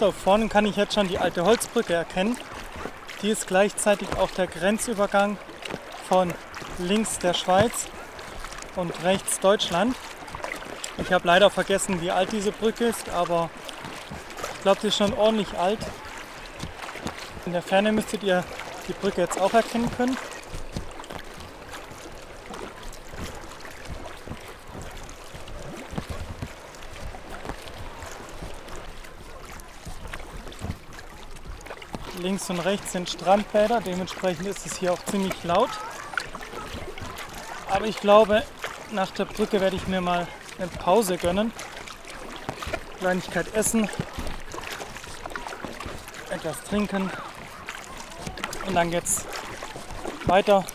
So, vorne kann ich jetzt schon die alte Holzbrücke erkennen. Die ist gleichzeitig auch der Grenzübergang von links der Schweiz und rechts Deutschland. Ich habe leider vergessen, wie alt diese Brücke ist, aber ich glaube, die ist schon ordentlich alt. In der Ferne müsstet ihr die Brücke jetzt auch erkennen können. Links und rechts sind Strandbäder, dementsprechend ist es hier auch ziemlich laut. Aber ich glaube, nach der Brücke werde ich mir mal eine Pause gönnen. Kleinigkeit essen, etwas trinken und dann geht's weiter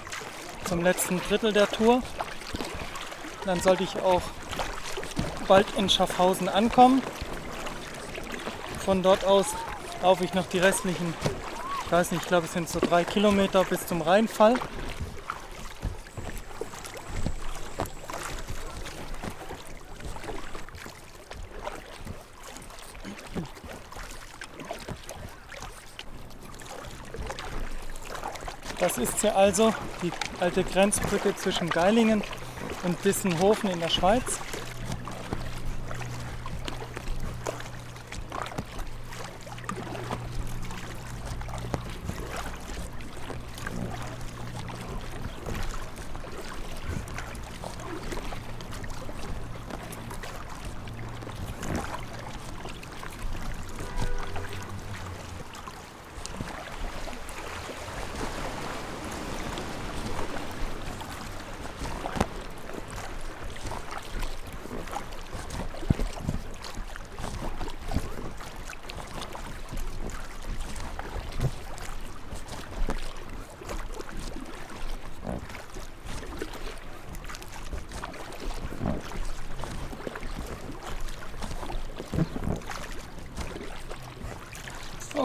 zum letzten Drittel der Tour. Dann sollte ich auch bald in Schaffhausen ankommen. Von dort aus laufe ich noch die restlichen, ich weiß nicht, ich glaube es sind so drei Kilometer bis zum Rheinfall. Das ist sie also, die alte Grenzbrücke zwischen Geilingen und Dissenhofen in der Schweiz.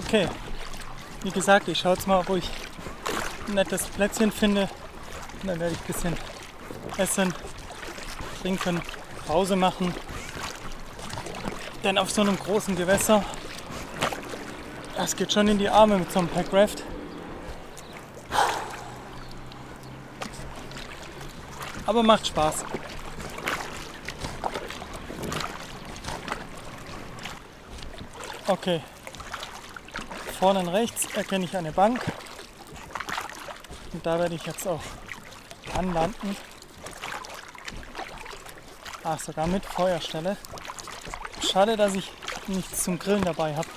Okay, wie gesagt, ich schaue jetzt mal, wo ich ein nettes Plätzchen finde. Und dann werde ich ein bisschen essen, trinken, Pause machen. Denn auf so einem großen Gewässer, das geht schon in die Arme mit so einem Packraft. Aber macht Spaß. Okay, Vorne rechts erkenne ich eine Bank. Und da werde ich jetzt auch anlanden. Ach, sogar mit Feuerstelle. Schade, dass ich nichts zum Grillen dabei habe.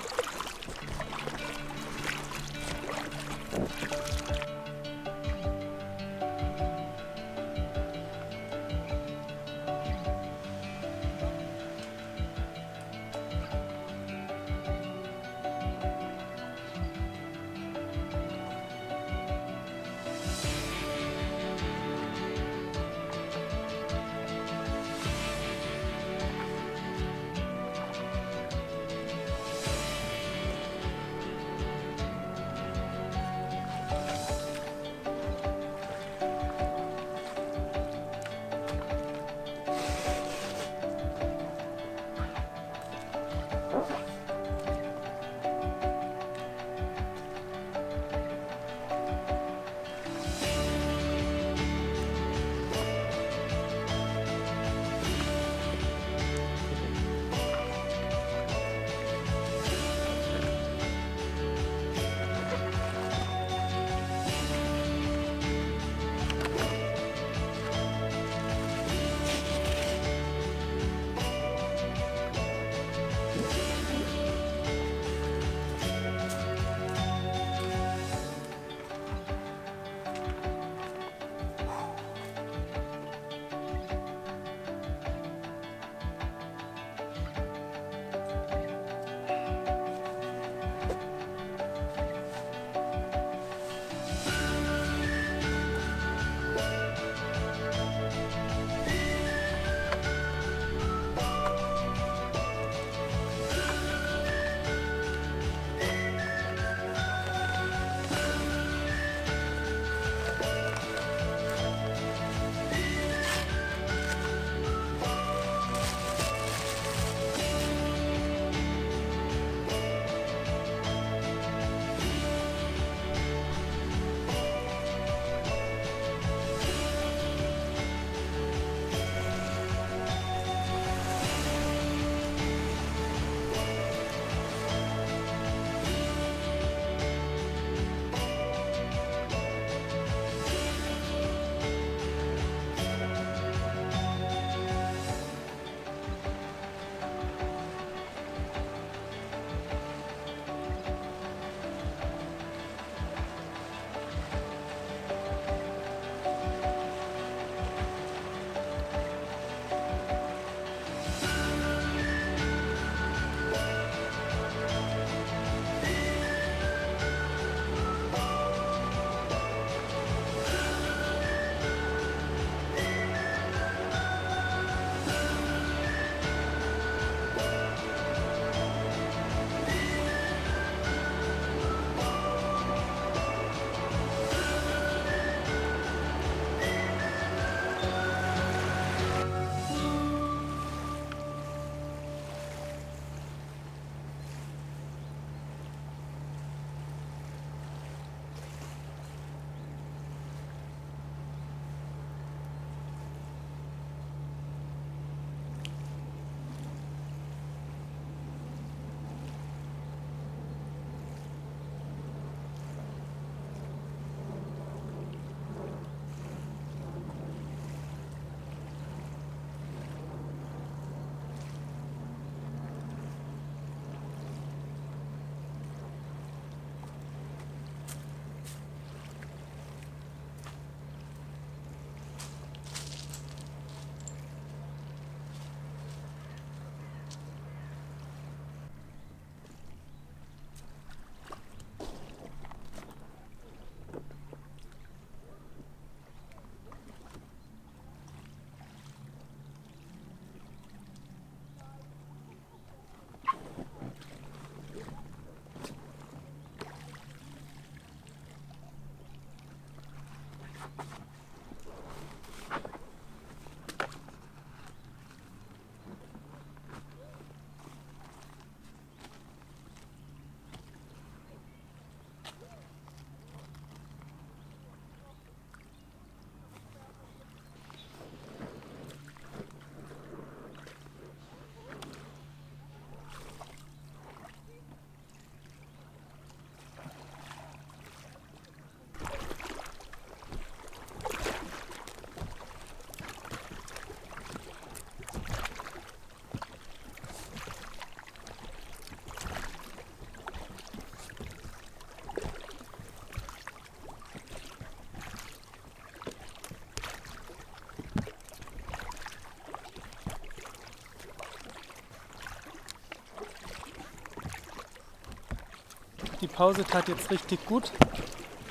Die Pause tat jetzt richtig gut.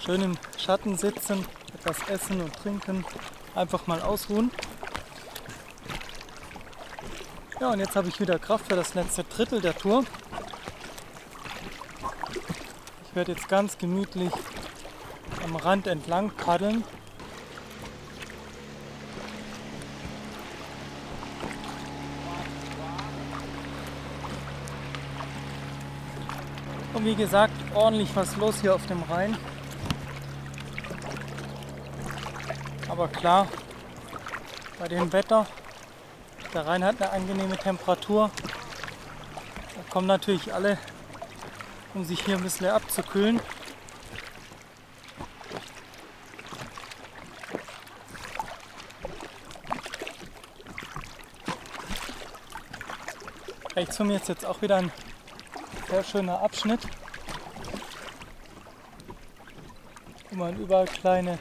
Schön im Schatten sitzen, etwas essen und trinken, einfach mal ausruhen. Ja, und jetzt habe ich wieder Kraft für das letzte Drittel der Tour. Ich werde jetzt ganz gemütlich am Rand entlang paddeln. Wie gesagt, ordentlich was los hier auf dem Rhein. Aber klar, bei dem Wetter, der Rhein hat eine angenehme Temperatur. Da kommen natürlich alle, um sich hier ein bisschen abzukühlen. Rechts von mir ist jetzt auch wieder ein sehr schöner Abschnitt. Wo man überall kleine,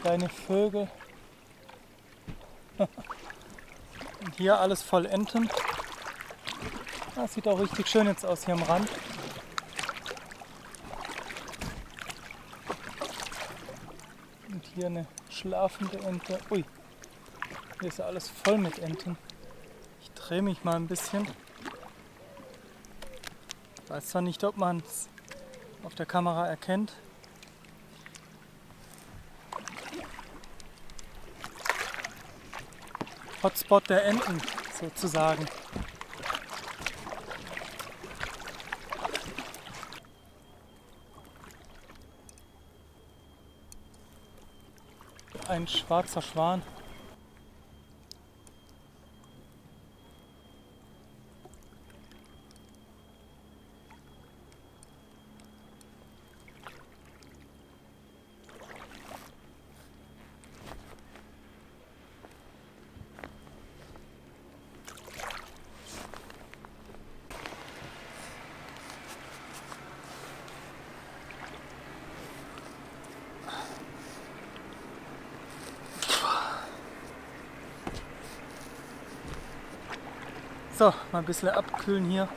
kleine Vögel. Und hier alles voll Enten. Das sieht auch richtig schön jetzt aus hier am Rand. Und hier eine schlafende Ente. Ui, hier ist ja alles voll mit Enten. Ich drehe mich mal ein bisschen. Ich weiß zwar nicht, ob man es auf der Kamera erkennt. Hotspot der Enten sozusagen. Ein schwarzer Schwan. So, mal ein bisschen abkühlen hier.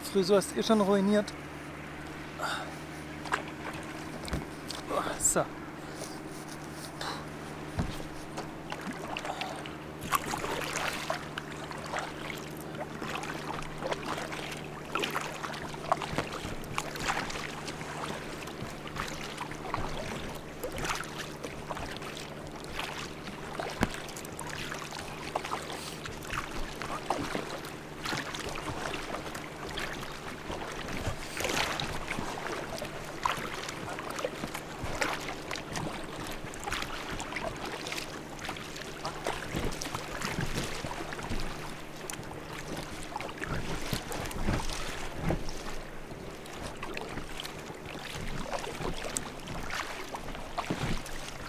Die Frisur ist eh schon ruiniert. So.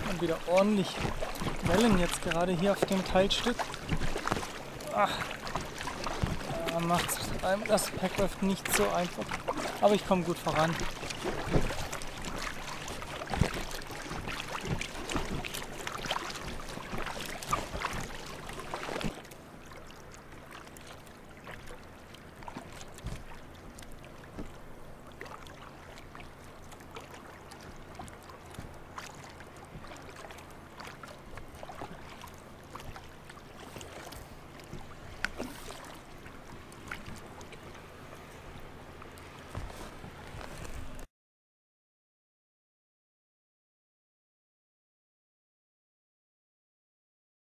Und wieder ordentlich Wellen jetzt gerade hier auf dem Teilstück. Ach, da macht einem das Packraft nicht so einfach. Aber ich komme gut voran.